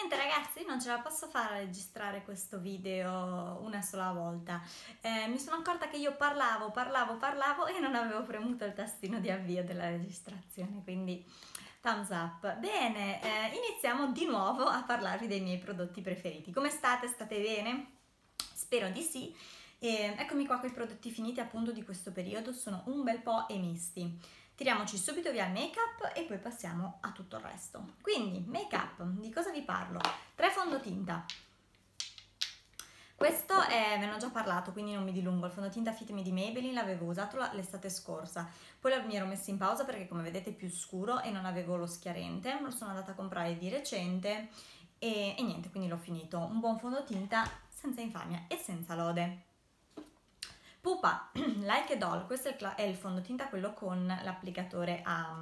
Niente ragazzi, non ce la posso fare a registrare questo video una sola volta. Eh, mi sono accorta che io parlavo, parlavo, parlavo e non avevo premuto il tastino di avvio della registrazione, quindi thumbs up. Bene, eh, iniziamo di nuovo a parlarvi dei miei prodotti preferiti. Come state? State bene? Spero di sì. E eccomi qua con i prodotti finiti appunto di questo periodo, sono un bel po' emisti. Tiriamoci subito via il make up e poi passiamo a tutto il resto. Quindi, make up, di cosa vi parlo? Tre fondotinta. Questo è, ve ne ho già parlato, quindi non mi dilungo, il fondotinta Fit Me di Maybelline l'avevo usato l'estate scorsa, poi mi ero messa in pausa perché come vedete è più scuro e non avevo lo schiarente, lo sono andata a comprare di recente e, e niente, quindi l'ho finito. Un buon fondotinta senza infamia e senza lode. Pupa Like a Doll, questo è il, è il fondotinta quello con l'applicatore a,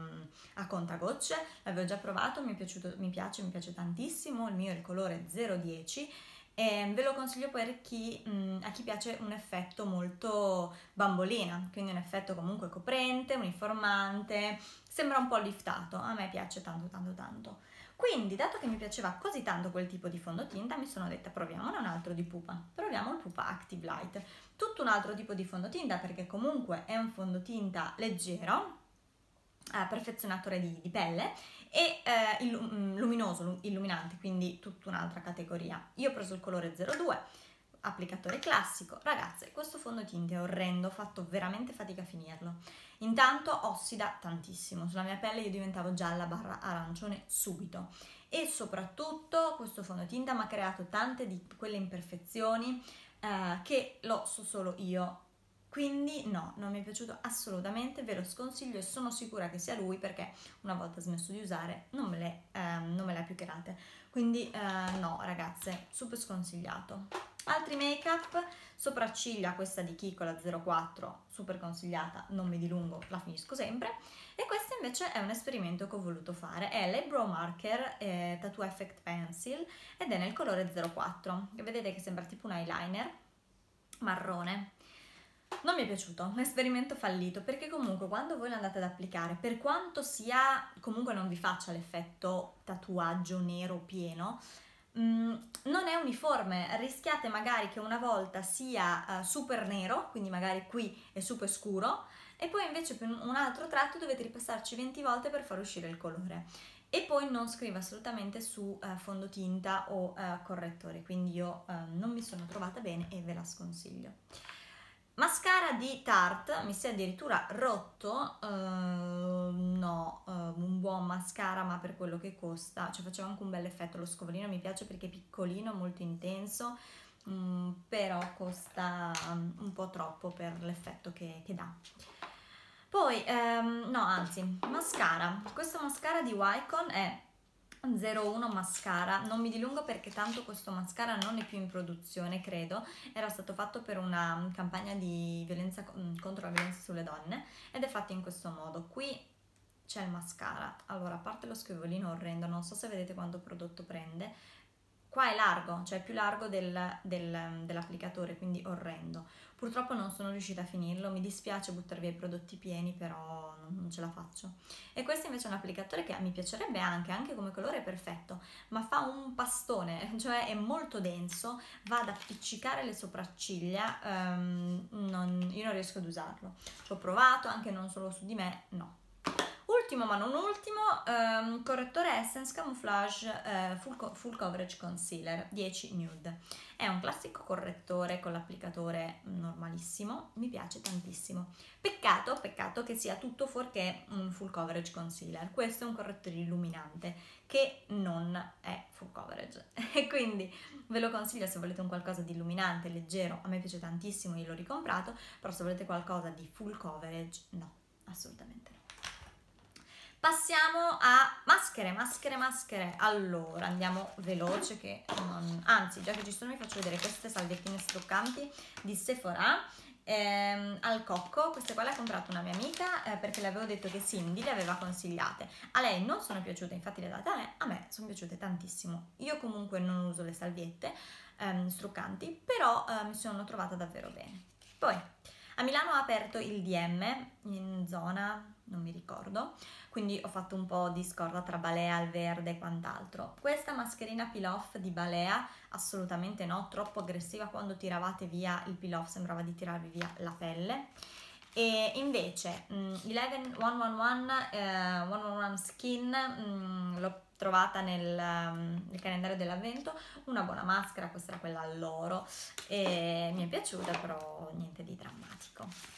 a contagocce, l'avevo già provato, mi, piaciuto, mi piace, mi piace tantissimo, il mio è il colore 010 e ve lo consiglio per chi, mh, a chi piace un effetto molto bambolina, quindi un effetto comunque coprente, uniformante, sembra un po' liftato, a me piace tanto tanto tanto. Quindi, dato che mi piaceva così tanto quel tipo di fondotinta, mi sono detta proviamone un altro di Pupa. Proviamo il Pupa Active Light. Tutto un altro tipo di fondotinta perché comunque è un fondotinta leggero, eh, perfezionatore di, di, pelle e eh, illu- mm, luminoso, illuminante, quindi tutta un'altra categoria. Io ho preso il colore 02, applicatore classico. Ragazze, questo fondotinta è orrendo, ho fatto veramente fatica a finirlo. Intanto ossida tantissimo, sulla mia pelle io diventavo gialla barra arancione subito e soprattutto questo fondotinta mi ha creato tante di quelle imperfezioni eh, che lo so solo io quindi no, non mi è piaciuto assolutamente, ve lo sconsiglio e sono sicura che sia lui perché una volta smesso di usare non me le, eh, non me le ha più create. Quindi eh, no ragazze, super sconsigliato. Altri make up, sopracciglia questa di Kiko la 04, super consigliata, non mi dilungo, la finisco sempre. E questo invece è un esperimento che ho voluto fare, è l'Eyebrow Marker eh, Tattoo Effect Pencil ed è nel colore 04, che vedete che sembra tipo un eyeliner marrone non mi è piaciuto, un esperimento fallito, perché comunque quando voi lo andate ad applicare, per quanto sia, comunque non vi faccia l'effetto tatuaggio nero pieno, mm, non è uniforme, rischiate magari che una volta sia uh, super nero, quindi magari qui è super scuro, e poi invece per un altro tratto dovete ripassarci 20 volte per far uscire il colore. E poi non scrivo assolutamente su uh, fondotinta o uh, correttore, quindi io non mi sono trovata bene e ve la sconsiglio. Mascara di Tarte, mi si è addirittura rotto, uh, no, uh, un buon mascara ma per quello che costa, cioè faceva anche un bel effetto, lo scovolino mi piace perché è piccolino, molto intenso, um, però costa um, un po' troppo per l'effetto che, che dà. Poi, um, no anzi, mascara, questo mascara di Wycon è 01 mascara. Non mi dilungo perché tanto questo mascara non è più in produzione credo. Era stato fatto per una campagna di violenza mm, contro la violenza sulle donne ed è fatto in questo modo. Qui c'è il mascara. Allora a parte lo scrivolino orrendo non so se vedete quanto prodotto prende Qua è largo, cioè più largo del, del, dell'applicatore, quindi orrendo. Purtroppo non sono riuscita a finirlo, mi dispiace buttar via i prodotti pieni, però non, ce la faccio. E questo invece è un applicatore che mi piacerebbe anche, anche come colore è perfetto, ma fa un pastone, cioè è molto denso, va ad appiccicare le sopracciglia, um, non, io non riesco ad usarlo. Ci ho provato, anche non solo su di me, no ultimo ma non ultimo, um, correttore Essence Camouflage uh, full, co- full, Coverage Concealer 10 Nude. È un classico correttore con l'applicatore normalissimo, mi piace tantissimo. Peccato, peccato che sia tutto fuorché un Full Coverage Concealer. Questo è un correttore illuminante che non è full coverage e quindi ve lo consiglio se volete un qualcosa di illuminante, leggero, a me piace tantissimo, io l'ho ricomprato, però se volete qualcosa di full coverage no, assolutamente no. Passiamo a maschere, maschere, maschere. Allora, andiamo veloce che non... Anzi, già che ci sono vi faccio vedere queste salviettine struccanti di Sephora ehm, al cocco. Queste qua le ha comprate una mia amica eh, perché le avevo detto che Cindy le aveva consigliate. A lei non sono piaciute, infatti le date a me, a me sono piaciute tantissimo. Io comunque non uso le salviette ehm, struccanti, però eh, mi sono trovata davvero bene. Poi, a Milano ha aperto il DM in zona non mi ricordo, quindi ho fatto un po' di scorta tra Balea, il verde e quant'altro. Questa mascherina peel off di Balea assolutamente no, troppo aggressiva quando tiravate via il peel off, sembrava di tirarvi via la pelle. E invece mm, 11 111 eh, 111 Skin mm, l'ho trovata nel, um, nel, calendario dell'avvento, una buona maschera, questa era quella all'oro e mi è piaciuta però niente di drammatico.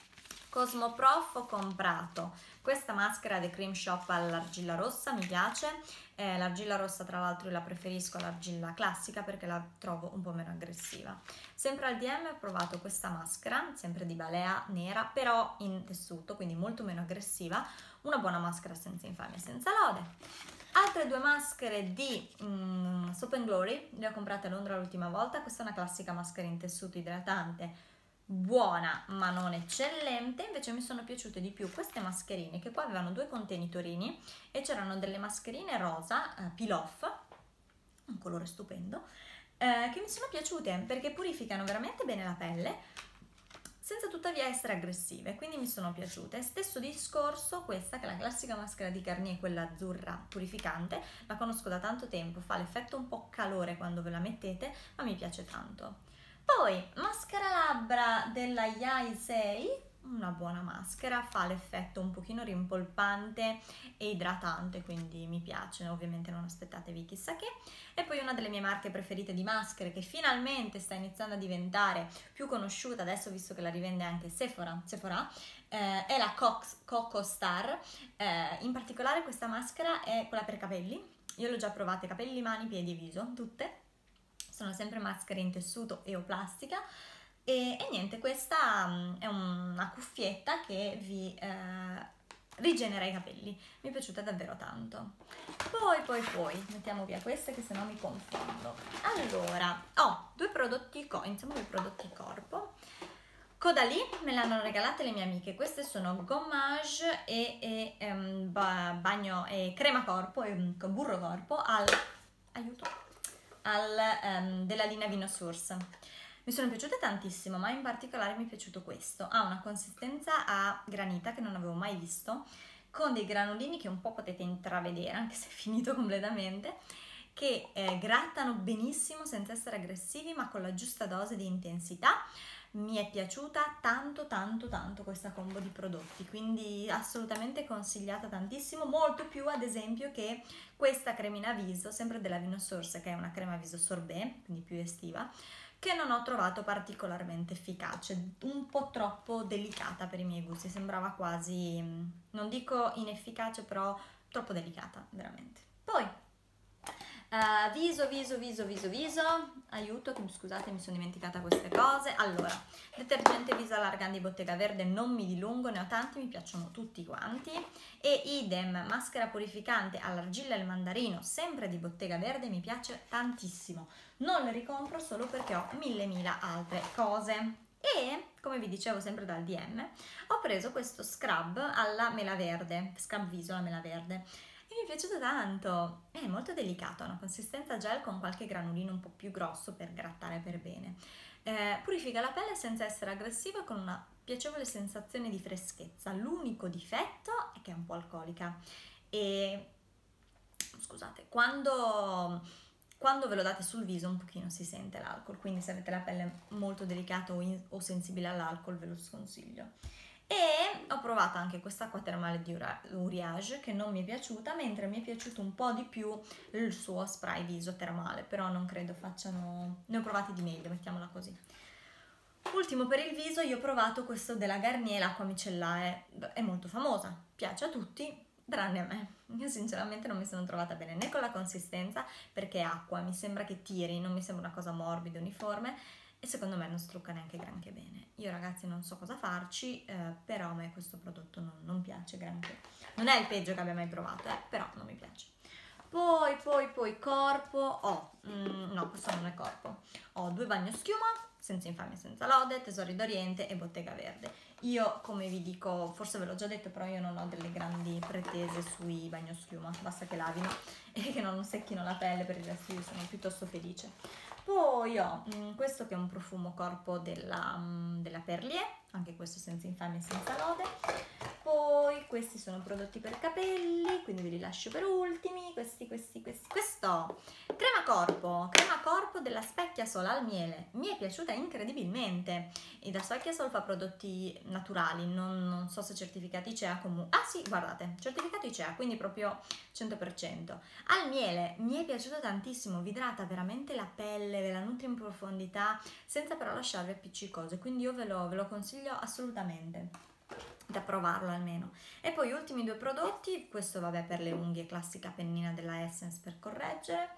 Cosmoprof ho comprato. Questa maschera The Cream Shop all'argilla rossa, mi piace, eh, l'argilla rossa tra l'altro io la preferisco all'argilla classica perché la trovo un po' meno aggressiva. Sempre al DM ho provato questa maschera, sempre di balea nera, però in tessuto, quindi molto meno aggressiva, una buona maschera senza infamia e senza lode. Altre due maschere di mm, Soap Glory, le ho comprate a Londra l'ultima volta, questa è una classica maschera in tessuto idratante, buona ma non eccellente, invece mi sono piaciute di più queste mascherine che qua avevano due contenitorini e c'erano delle mascherine rosa, eh, peel off, un colore stupendo, eh, che mi sono piaciute perché purificano veramente bene la pelle, senza tuttavia essere aggressive, quindi mi sono piaciute. Stesso discorso, questa che è la classica maschera di Garnier, quella azzurra purificante, la conosco da tanto tempo, fa l'effetto un po' calore quando ve la mettete, ma mi piace tanto. Poi, maschera labbra della Yai 6, una buona maschera, fa l'effetto un pochino rimpolpante e idratante, quindi mi piace, ovviamente non aspettatevi chissà che. E poi una delle mie marche preferite di maschere che finalmente sta iniziando a diventare più conosciuta, adesso visto che la rivende anche Sephora, Sephora eh, è la Cox, Coco Star, eh, in particolare questa maschera è quella per capelli, io l'ho già provata, capelli, mani, piedi e viso, tutte, sono sempre maschere in tessuto e o plastica, e, e niente, questa um, è una cuffietta che vi eh, rigenera i capelli. Mi è piaciuta davvero tanto. Poi, poi, poi, mettiamo via queste che sennò mi confondo. Allora, ho due prodotti, co- iniziamo con i prodotti corpo. Codalì me le hanno regalate le mie amiche, queste sono gommage e, e um, ba- bagno e crema corpo e um, burro corpo al, aiuto, al, um, della linea Vino Source. Mi sono piaciute tantissimo, ma in particolare mi è piaciuto questo. Ha una consistenza a granita che non avevo mai visto, con dei granulini che un po' potete intravedere, anche se è finito completamente, che eh, grattano benissimo senza essere aggressivi, ma con la giusta dose di intensità. Mi è piaciuta tanto tanto tanto questa combo di prodotti, quindi assolutamente consigliata tantissimo, molto più ad esempio che questa cremina viso, sempre della Vino Source, che è una crema viso sorbet, quindi più estiva, che non ho trovato particolarmente efficace, un po' troppo delicata per i miei gusti, sembrava quasi, mm, non dico inefficace, però troppo delicata, veramente. Uh, viso, viso, viso, viso, viso, aiuto, scusate mi sono dimenticata queste cose. Allora, detergente viso allargante di Bottega Verde, non mi dilungo, ne ho tanti, mi piacciono tutti quanti. E idem, maschera purificante all'argilla e al mandarino, sempre di Bottega Verde, mi piace tantissimo non le ricompro solo perché ho mille mila altre cose. E come vi dicevo sempre dal DM, ho preso questo scrub alla mela verde, scrub viso alla mela verde. E mi è piaciuto tanto, è molto delicato, ha una consistenza gel con qualche granulino un po' più grosso per grattare per bene. Eh, purifica la pelle senza essere aggressiva con una piacevole sensazione di freschezza. L'unico difetto è che è un po' alcolica e scusate, quando quando ve lo date sul viso un pochino si sente l'alcol, quindi se avete la pelle molto delicata o, o sensibile all'alcol ve lo sconsiglio. E ho provato anche questa acqua termale di Uriage che non mi è piaciuta, mentre mi è piaciuto un po' di più il suo spray viso termale, però non credo facciano... ne ho provati di meglio, mettiamola così. Ultimo per il viso, io ho provato questo della Garnier, l'acqua micellare, è molto famosa, piace a tutti, tranne a me. Io sinceramente non mi sono trovata bene né con la consistenza perché è acqua, mi sembra che tiri, non mi sembra una cosa morbida, uniforme e secondo me non strucca neanche granché bene. Io ragazzi non so cosa farci, eh, però a me questo prodotto non, non, piace granché. Non è il peggio che abbia mai provato, eh, però non mi piace. Poi, poi, poi corpo, ho, oh, mm, no questo non è corpo, ho due bagno schiuma, senza infamia, senza lode, tesori d'Oriente e bottega verde io, come vi dico, forse ve l'ho già detto, però io non ho delle grandi pretese sui bagnoschiuma, basta che lavino e che non secchino la pelle, per il resto io sono piuttosto felice. Poi ho mh, mm, questo che è un profumo corpo della, mh, mm, della Perlier, anche questo senza infamia e senza lode. Poi questi sono prodotti per capelli, quindi ve li lascio per ultimi, questi, questi, questi, questo, crema corpo, crema corpo della Specchiasol al miele, mi è piaciuta incredibilmente, e da Specchiasol fa prodotti naturali, non, non so se certificati ICEA comunque, ah sì, guardate, certificato ICEA, quindi proprio 100%, al miele mi è piaciuto tantissimo, vi idrata veramente la pelle, ve la nutre in profondità, senza però lasciarvi appiccicose, quindi io ve lo, ve lo consiglio assolutamente da provarlo almeno. E poi ultimi due prodotti, questo vabbè per le unghie, classica pennina della Essence per correggere,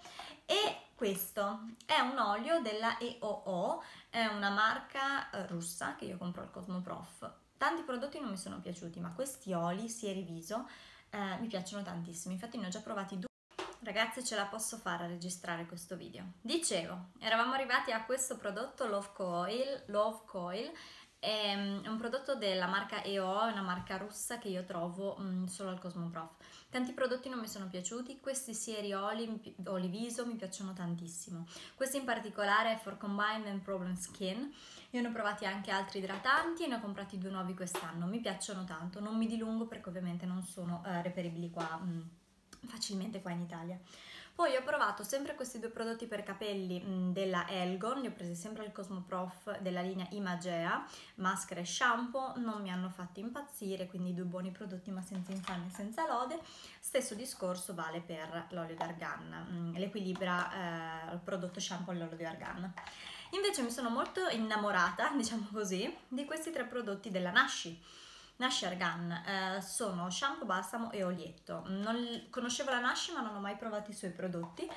e questo è un olio della EOO, è una marca eh, russa che io compro al Cosmoprof. Tanti prodotti non mi sono piaciuti, ma questi oli, sia riviso, eh, mi piacciono tantissimo. Infatti ne ho già provati due. Ragazzi ce la posso fare a registrare questo video. Dicevo, eravamo arrivati a questo prodotto Love Coil, Love Coil è un prodotto della marca EO, una marca russa che io trovo mh, solo al Cosmoprof. Tanti prodotti non mi sono piaciuti, questi sieri oli, oli viso mi piacciono tantissimo. Questo in particolare è For Combined and Problem Skin. Io ne ho provati anche altri idratanti e ne ho comprati due nuovi quest'anno. Mi piacciono tanto, non mi dilungo perché ovviamente non sono uh, reperibili qua mh, facilmente qua in Italia. Poi ho provato sempre questi due prodotti per capelli mh, della Elgon, li ho presi sempre al Cosmoprof della linea Imagea, maschera e shampoo, non mi hanno fatto impazzire, quindi due buoni prodotti ma senza infanne e senza lode. Stesso discorso vale per l'olio d'argan, l'equilibra eh, il prodotto shampoo all'olio di argan. Invece mi sono molto innamorata, diciamo così, di questi tre prodotti della Nashi Nash Argan eh, sono shampoo, balsamo e olietto. Non conoscevo la Nash ma non ho mai provato i suoi prodotti.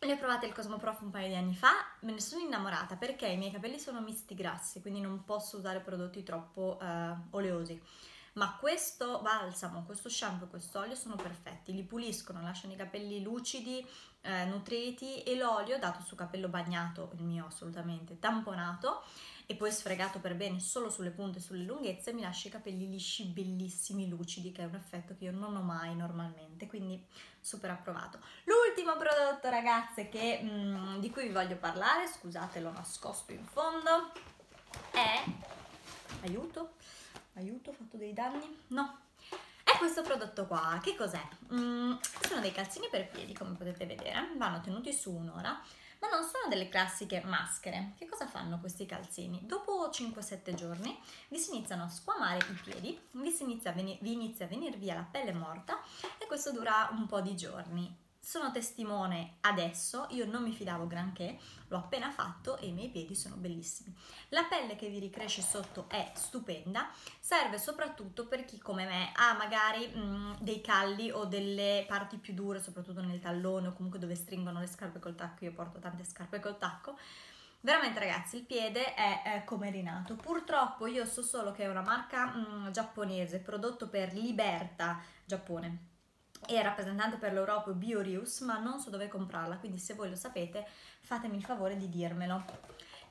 Li ho provati al Cosmoprof un paio di anni fa, me ne sono innamorata perché i miei capelli sono misti grassi, quindi non posso usare prodotti troppo eh, oleosi. Ma questo balsamo, questo shampoo e questo olio sono perfetti, li puliscono, lasciano i capelli lucidi, eh, nutriti e l'olio dato su capello bagnato, il mio assolutamente tamponato, e poi sfregato per bene solo sulle punte e sulle lunghezze mi lascia i capelli lisci, bellissimi, lucidi, che è un effetto che io non ho mai normalmente, quindi super approvato. L'ultimo prodotto ragazze che, mh, mm, di cui vi voglio parlare, scusate l'ho nascosto in fondo, è... aiuto? Aiuto, ho fatto dei danni? No, è questo prodotto qua, che cos'è? Mm, sono dei calzini per piedi come potete vedere, vanno tenuti su un'ora ma non sono delle classiche maschere. Che cosa fanno questi calzini? Dopo 5-7 giorni vi si iniziano a squamare i piedi, vi, inizia vi inizia a venire via la pelle morta e questo dura un po' di giorni sono testimone adesso, io non mi fidavo granché, l'ho appena fatto e i miei piedi sono bellissimi. La pelle che vi ricresce sotto è stupenda, serve soprattutto per chi come me ha magari mh, dei calli o delle parti più dure, soprattutto nel tallone o comunque dove stringono le scarpe col tacco, io porto tante scarpe col tacco. Veramente ragazzi il piede è, è come rinato, purtroppo io so solo che è una marca mh, giapponese, prodotto per Liberta Giappone, è rappresentante per l'Europa BioReus, ma non so dove comprarla, quindi se voi lo sapete fatemi il favore di dirmelo.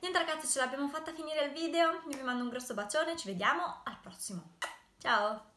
Niente ragazzi, ce l'abbiamo fatta finire il video, io vi mando un grosso bacione, ci vediamo al prossimo. Ciao!